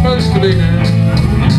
supposed to be now.